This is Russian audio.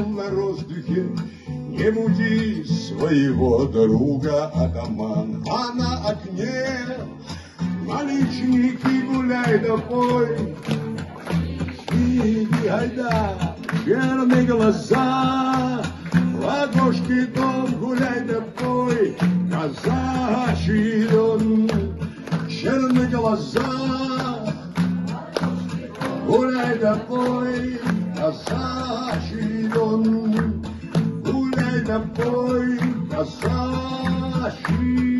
на воздухе, не буди своего друга атаман, а на окне наличники гуляй да пой. Иди, айда, черные глаза, окошке дом гуляй да пой, казачий дом, черные глаза, гуляй да пой, казачий гуляй да пой, казачий